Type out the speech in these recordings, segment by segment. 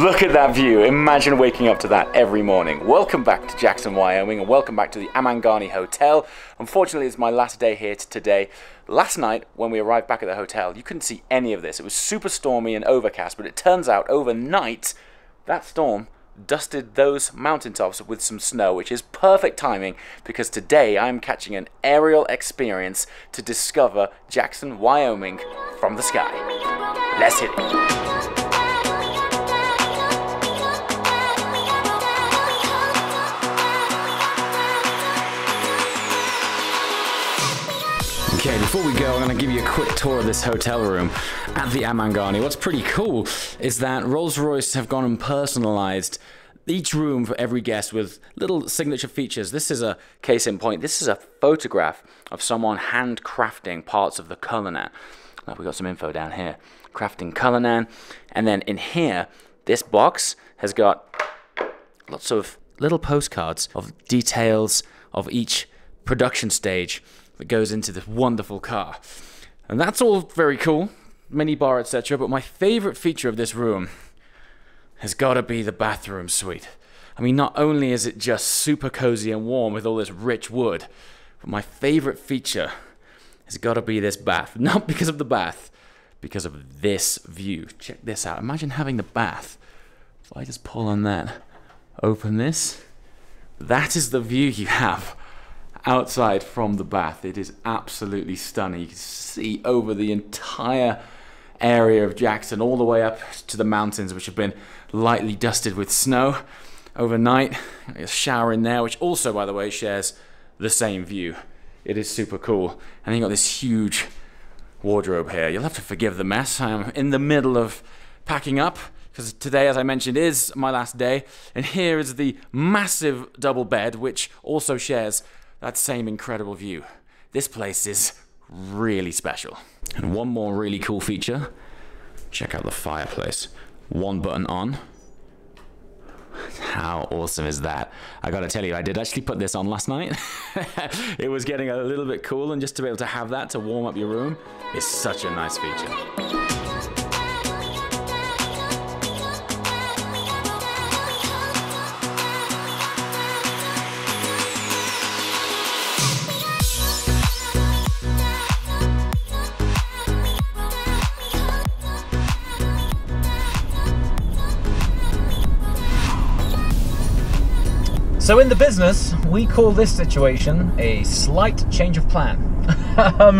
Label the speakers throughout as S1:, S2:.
S1: Look at that view. Imagine waking up to that every morning. Welcome back to Jackson, Wyoming, and welcome back to the Amangani Hotel. Unfortunately, it's my last day here today. Last night, when we arrived back at the hotel, you couldn't see any of this. It was super stormy and overcast, but it turns out overnight, that storm dusted those mountaintops with some snow, which is perfect timing because today I'm catching an aerial experience to discover Jackson, Wyoming from the sky. Let's hit it. Okay, before we go, I'm going to give you a quick tour of this hotel room at the Amangani. What's pretty cool is that Rolls-Royce have gone and personalized each room for every guest with little signature features. This is a case in point. This is a photograph of someone handcrafting parts of the Cullinan. Now we've got some info down here. Crafting Cullinan. And then in here, this box has got lots of little postcards of details of each production stage that goes into this wonderful car. And that's all very cool, mini bar, etc. But my favorite feature of this room has got to be the bathroom suite. I mean, not only is it just super cozy and warm with all this rich wood, but my favorite feature has got to be this bath. Not because of the bath, because of this view. Check this out. Imagine having the bath. If I just pull on that, open this, that is the view you have outside from the bath. It is absolutely stunning. You can see over the entire area of Jackson, all the way up to the mountains, which have been lightly dusted with snow overnight. A shower in there, which also, by the way, shares the same view. It is super cool. And then you got this huge wardrobe here. You'll have to forgive the mess. I am in the middle of packing up because today, as I mentioned, is my last day. And here is the massive double bed, which also shares that same incredible view. This place is really special. And one more really cool feature. Check out the fireplace. One button on. How awesome is that? I gotta tell you, I did actually put this on last night. it was getting a little bit cool, and just to be able to have that to warm up your room is such a nice feature. So in the business, we call this situation a slight change of plan. um,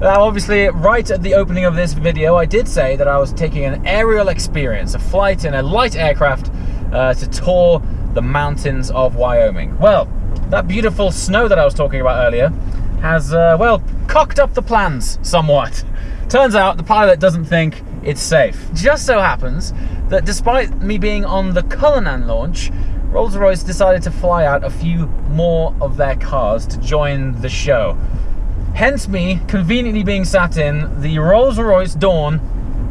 S1: now, obviously, right at the opening of this video, I did say that I was taking an aerial experience, a flight in a light aircraft uh, to tour the mountains of Wyoming. Well, that beautiful snow that I was talking about earlier has, uh, well, cocked up the plans somewhat. Turns out the pilot doesn't think it's safe. Just so happens that despite me being on the Cullinan launch, Rolls-Royce decided to fly out a few more of their cars to join the show. Hence me conveniently being sat in the Rolls-Royce Dawn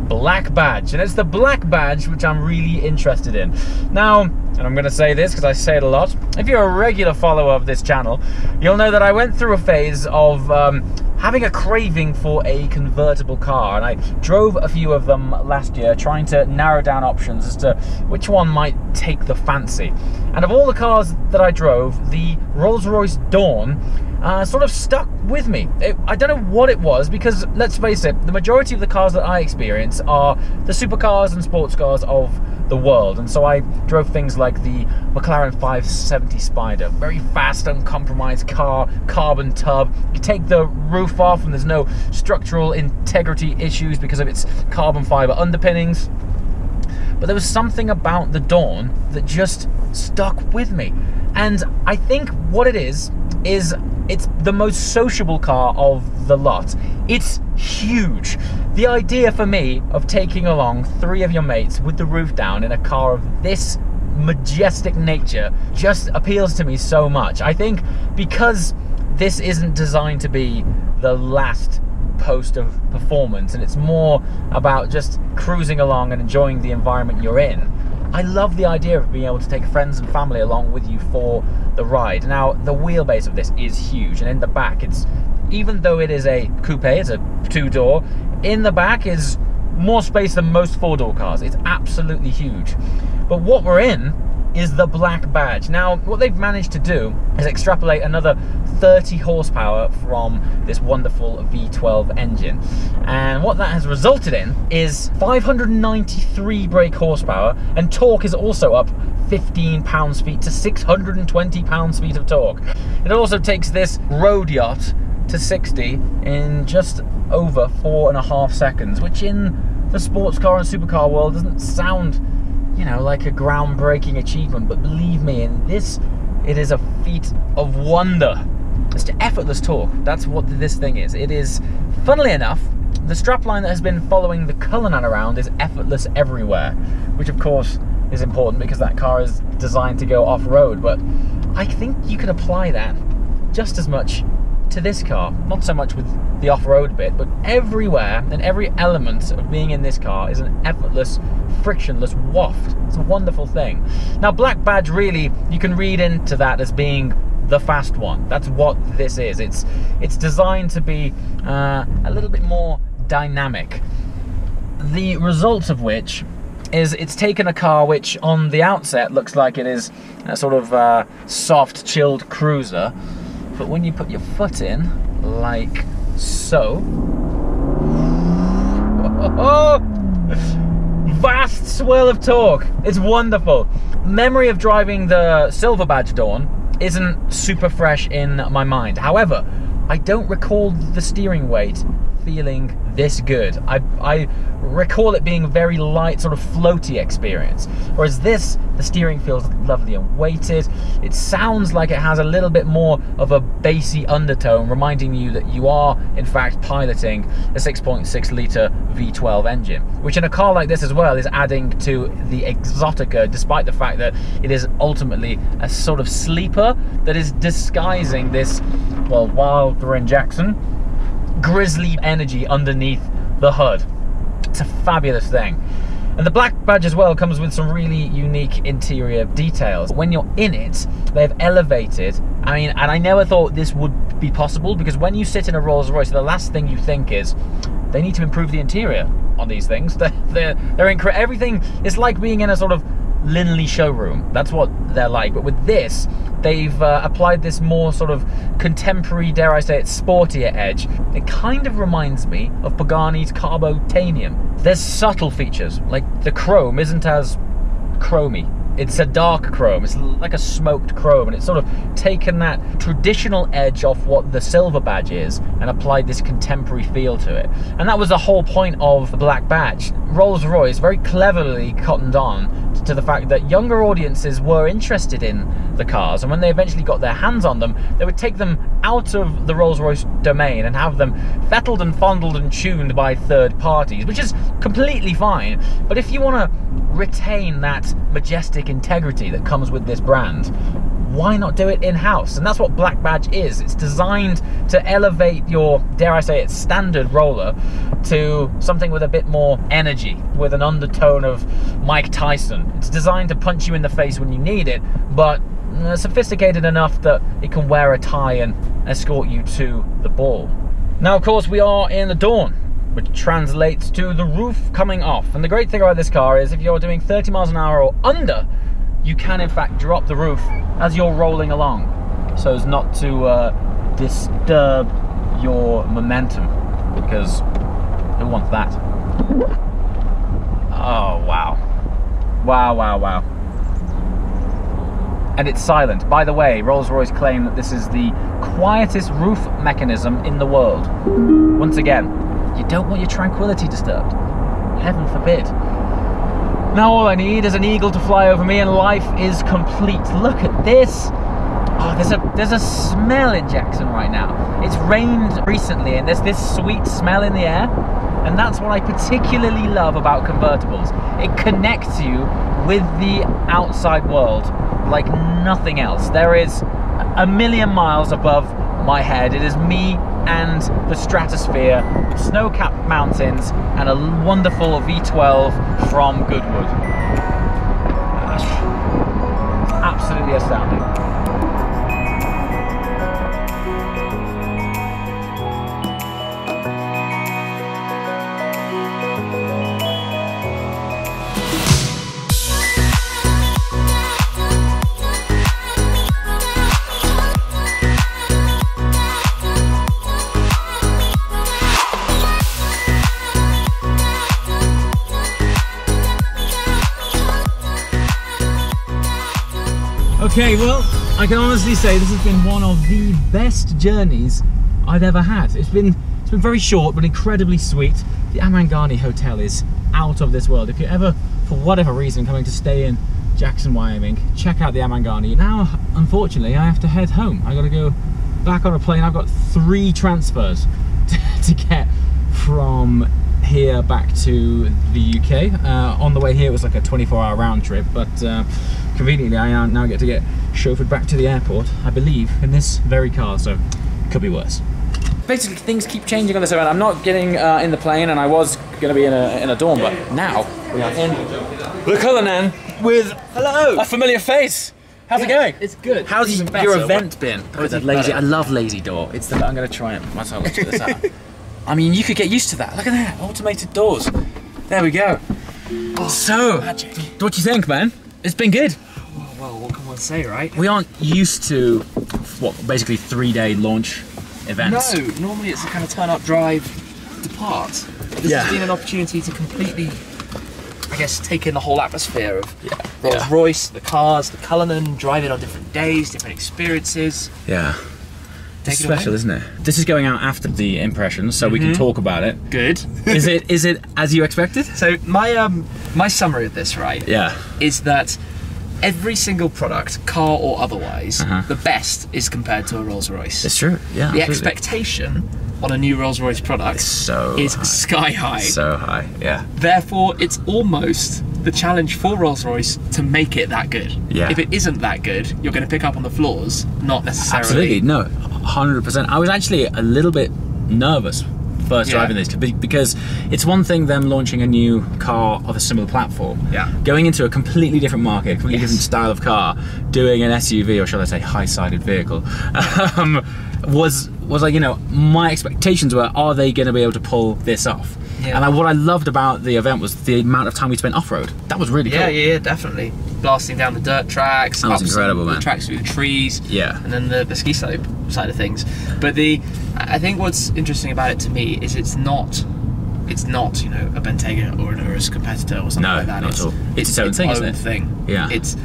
S1: black badge. And it's the black badge which I'm really interested in. Now, and I'm going to say this because I say it a lot, if you're a regular follower of this channel, you'll know that I went through a phase of um, having a craving for a convertible car and I drove a few of them last year trying to narrow down options as to which one might take the fancy. And of all the cars that I drove, the Rolls-Royce Dawn uh, sort of stuck with me. It, I don't know what it was because let's face it, the majority of the cars that I experience are the supercars and sports cars of the world. And so I drove things like the McLaren 570 Spider, very fast, uncompromised car, carbon tub. You take the roof off and there's no structural integrity issues because of its carbon fiber underpinnings. But there was something about the Dawn that just stuck with me. And I think what it is, is it's the most sociable car of the lot. It's huge. The idea for me of taking along three of your mates with the roof down in a car of this majestic nature just appeals to me so much. I think because this isn't designed to be the last post of performance and it's more about just cruising along and enjoying the environment you're in. I love the idea of being able to take friends and family along with you for the ride. Now, the wheelbase of this is huge, and in the back, it's even though it is a coupe, it's a two door, in the back is more space than most four-door cars. It's absolutely huge. But what we're in is the black badge. Now, what they've managed to do is extrapolate another 30 horsepower from this wonderful V12 engine. And what that has resulted in is 593 brake horsepower, and torque is also up 15 pounds-feet to 620 pounds-feet of torque. It also takes this road yacht to 60 in just over four and a half seconds, which in the sports car and supercar world doesn't sound you know, like a groundbreaking achievement, but believe me, in this, it is a feat of wonder. It's effortless torque. That's what this thing is. It is, funnily enough, the strapline that has been following the Cullinan around is effortless everywhere, which of course is important because that car is designed to go off-road, but I think you can apply that just as much to this car. Not so much with the off-road bit, but everywhere and every element of being in this car is an effortless, frictionless waft. It's a wonderful thing. Now, Black Badge really, you can read into that as being the fast one. That's what this is. It's it's designed to be uh, a little bit more dynamic. The result of which is it's taken a car which on the outset looks like it is a sort of uh, soft, chilled cruiser, but when you put your foot in, like so, vast swirl of torque. It's wonderful. Memory of driving the Silver Badge Dawn isn't super fresh in my mind. However, I don't recall the steering weight feeling this good. I, I recall it being a very light, sort of floaty experience. Whereas this, the steering feels lovely and weighted. It sounds like it has a little bit more of a bassy undertone, reminding you that you are, in fact, piloting a 6.6 litre V12 engine, which in a car like this as well is adding to the exotica, despite the fact that it is ultimately a sort of sleeper that is disguising this, well, wild Ren Jackson grizzly energy underneath the hood. It's a fabulous thing. And the black badge as well comes with some really unique interior details. When you're in it, they've elevated. I mean, and I never thought this would be possible because when you sit in a Rolls Royce, the last thing you think is they need to improve the interior on these things. They're, they're, they're incredible. Everything is like being in a sort of Linley showroom. That's what they're like. But with this, they've uh, applied this more sort of contemporary, dare I say it, sportier edge. It kind of reminds me of Pagani's Carbotanium. There's subtle features, like the chrome isn't as chromy it's a dark chrome. It's like a smoked chrome, and it's sort of taken that traditional edge off what the silver badge is and applied this contemporary feel to it. And that was the whole point of the black badge. Rolls-Royce very cleverly cottoned on to the fact that younger audiences were interested in the cars, and when they eventually got their hands on them, they would take them out of the Rolls-Royce domain and have them fettled and fondled and tuned by third parties, which is completely fine. But if you want to retain that majestic integrity that comes with this brand, why not do it in-house? And that's what Black Badge is. It's designed to elevate your, dare I say it, standard roller to something with a bit more energy, with an undertone of Mike Tyson. It's designed to punch you in the face when you need it, but uh, sophisticated enough that it can wear a tie and escort you to the ball. Now, of course, we are in the dawn, which translates to the roof coming off. And the great thing about this car is if you're doing 30 miles an hour or under, you can in fact drop the roof as you're rolling along so as not to uh, disturb your momentum because who wants that? Oh, wow. Wow, wow, wow. And it's silent. By the way, Rolls-Royce claim that this is the quietest roof mechanism in the world. Once again, you don't want your tranquility disturbed. Heaven forbid. Now all I need is an eagle to fly over me and life is complete. Look at this. Oh, there's a there's a smell in Jackson right now. It's rained recently and there's this sweet smell in the air. And that's what I particularly love about convertibles. It connects you with the outside world like nothing else. There is a million miles above my head. It is me and the stratosphere, snow-capped mountains, and a wonderful V12 from Goodwood. Absolutely astounding. Okay, well, I can honestly say this has been one of the best journeys I've ever had. It's been it's been very short but incredibly sweet. The Amangani Hotel is out of this world. If you're ever, for whatever reason, coming to stay in Jackson, Wyoming, check out the Amangani. Now, unfortunately, I have to head home. I got to go back on a plane. I've got three transfers to, to get from here back to the UK. Uh, on the way here, it was like a 24-hour round trip, but uh, conveniently, I now get to get chauffeured back to the airport, I believe, in this very car, so could be worse. Basically, things keep changing on this event. I'm not getting uh, in the plane, and I was going to be in a, in a Dawn, but now we are in the Cullinan with
S2: Hello.
S1: a familiar face. How's it going?
S2: It's good.
S1: How's
S2: It's
S1: your, your event been?
S2: Oh, it's
S1: The lazy,
S2: better.
S1: I love lazy door. It's the, I'm going to try it myself. Let's this out. I mean, you could get used to that. Look at that, automated doors. There we go. so,
S2: magic.
S1: what do you think, man? It's been good.
S2: Well, what can one say, right?
S1: We aren't used to what basically three day launch events.
S2: No, normally it's a kind of turn up, drive, depart. This
S1: Yeah.
S2: has been an opportunity to completely, I guess, take in the whole atmosphere of
S1: Yeah.
S2: Rolls
S1: Yeah.
S2: Royce, the cars, the Cullinan, drive it on different days, different experiences.
S1: Yeah.
S2: Take
S1: It's
S2: it away.
S1: special, isn't it? This is going out after the impressions, so we can talk about it.
S2: Good.
S1: Is it is it as you expected?
S2: so my um my summary of this, right,
S1: Yeah.
S2: is that every single product, car or otherwise,
S1: Uh-huh.
S2: the best is compared to a Rolls Royce.
S1: It's true. Yeah.
S2: the
S1: absolutely.
S2: expectation on a new Rolls Royce product
S1: so
S2: is
S1: high.
S2: sky high.
S1: so high. Yeah.
S2: Therefore, it's almost the challenge for Rolls Royce to make it that good.
S1: Yeah.
S2: If it isn't that good, you're going to pick up on the flaws, not necessarily.
S1: Absolutely. No. Hundred percent. I was actually a little bit nervous first
S2: Yeah.
S1: driving this because it's one thing them launching a new car of a similar platform.
S2: Yeah.
S1: Going into a completely different market, completely
S2: Yes.
S1: different style of car, doing an SUV or shall I say high-sided vehicle, um, was was like you know my expectations were are they going to be able to pull this off?
S2: Yeah.
S1: And I, what I loved about the event was the amount of time we spent off-road. That was really
S2: Yeah,
S1: cool.
S2: yeah, yeah, definitely. Blasting down the dirt tracks,
S1: That was incredible,
S2: the tracks through the trees,
S1: Yeah.
S2: and then the, the ski slope side of things. But the, I think what's interesting about it to me is it's not, it's not you know a Bentayga or an Urus competitor or something
S1: No,
S2: like that.
S1: not
S2: it's,
S1: at all. It's its own thing, isn't it?
S2: thing.
S1: Yeah.
S2: It's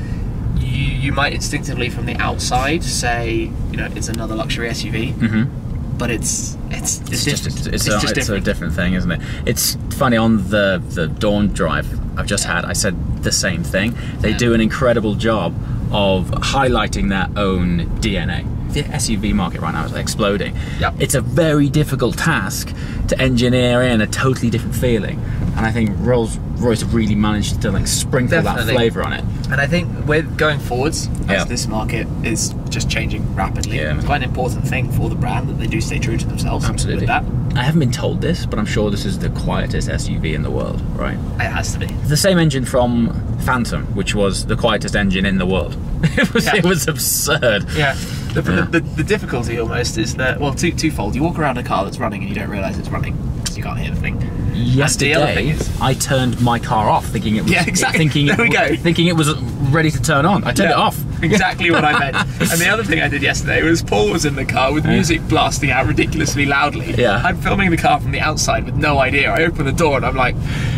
S2: you, you might instinctively from the outside say you know it's another luxury SUV,
S1: Mhm.
S2: but it's it's it's,
S1: it's just it's,
S2: it's
S1: a,
S2: just
S1: it's
S2: different.
S1: a different thing, isn't it? It's funny on the the dawn drive I've just had. I said the same thing. They
S2: Yeah.
S1: do an incredible job of highlighting their own DNA. The SUV market right now is exploding.
S2: Yep.
S1: It's a very difficult task to engineer in a totally different feeling, and I think Rolls Royce really managed to like sprinkle that flavour on it.
S2: And I think we're going forwards
S1: Yeah.
S2: as this market is just changing rapidly.
S1: Yeah.
S2: It's quite an important thing for the brand that they do stay true to themselves.
S1: Absolutely.
S2: With that,
S1: I haven't been told this, but I'm sure this is the quietest SUV in the world, right?
S2: it has to be.
S1: the same engine from Phantom, which was the quietest engine in the world. it was
S2: Yeah.
S1: it was absurd.
S2: Yeah. The,
S1: Yeah.
S2: The, the, the difficulty almost is that well, two, twofold. You walk around a car that's running and you don't realise it's running because you can't hear the thing.
S1: Yesterday,
S2: And the other thing is-
S1: I turned my car off, thinking it was
S2: Yeah, exactly.
S1: thinking it,
S2: we go.
S1: thinking it was ready to turn on. I turned it off.
S2: Exactly what I meant. And the other thing I did yesterday was Paul was in the car with music blasting out ridiculously loudly.
S1: Yeah.
S2: I'm filming the car from the outside with no idea. I open the door and I'm like,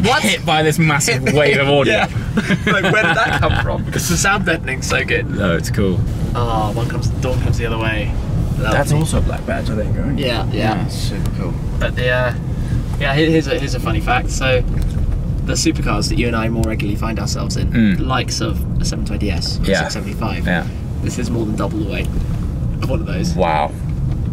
S2: what?
S1: Hit by this massive wave of audio.
S2: Yeah. like, where did that come from? Because the sound deadening's so good.
S1: No, it's cool.
S2: Oh, one comes, the dawn comes the other way.
S1: That's also a black badge, I think, right?
S2: Yeah, yeah.
S1: super cool.
S2: But the, uh, yeah, here's a, here's a funny fact. So, the supercars that you and I more regularly find ourselves in,
S1: Mm.
S2: the likes of a 720S, or
S1: Yeah.
S2: 675,
S1: Yeah.
S2: this is more than double the weight of one of those.
S1: Wow.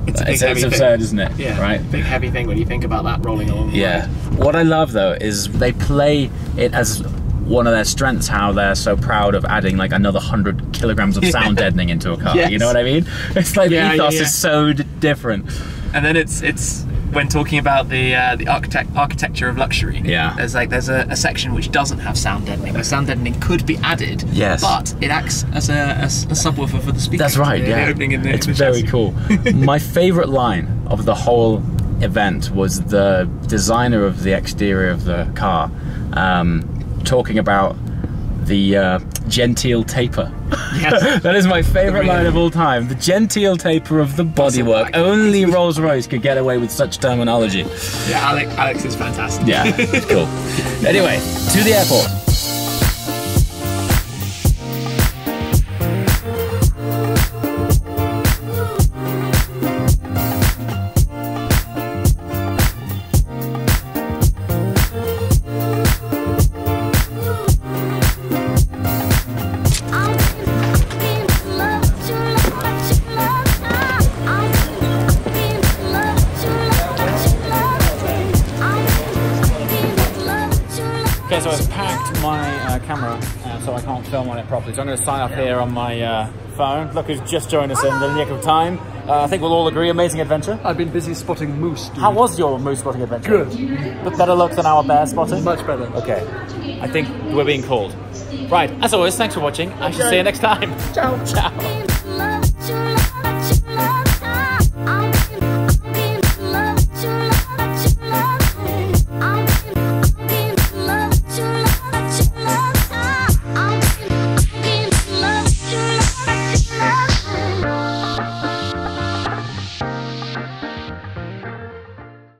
S2: It's big
S1: It's, it's
S2: thing.
S1: absurd, isn't it?
S2: Yeah,
S1: Right.
S2: Big heavy thing when you think about that rolling along. the
S1: Yeah.
S2: road.
S1: What I love though is they play it as one of their strengths how they're so proud of adding like another 100 kilograms of sound deadening into a car. You know what I mean? It's like
S2: Yeah,
S1: the
S2: yeah,
S1: ethos
S2: yeah.
S1: is so d- different.
S2: And then it's it's when talking about the uh, the architect architecture of luxury.
S1: Yeah.
S2: There's like there's a, a section which doesn't have sound deadening. Where sound deadening could be added.
S1: Yes.
S2: But it acts as a, a, a subwoofer for the speaker.
S1: That's right,
S2: the,
S1: yeah.
S2: The opening in the,
S1: it's very
S2: chassis.
S1: cool. My favorite line of the whole event was the designer of the exterior of the car um, talking about the uh, genteel taper.
S2: Yes.
S1: that is my favorite
S2: Really?
S1: line of all time. The genteel taper of the bodywork. Only Rolls Royce could get away with such terminology.
S2: Yeah, Alex, Alex is fantastic.
S1: Yeah, it's cool. Anyway, to the airport. I'm going to sign up here on my uh, phone. Look who's just joined us in the nick of time. Uh, I think we'll all agree, amazing adventure.
S3: I've been busy spotting moose. Dude.
S1: How was your moose spotting adventure?
S3: Good.
S1: But better luck than our bear spotting?
S3: Much better.
S1: Okay. I think we're being called. Right, as always, thanks for watching. I shall see you next time.
S3: Ciao.
S1: Ciao.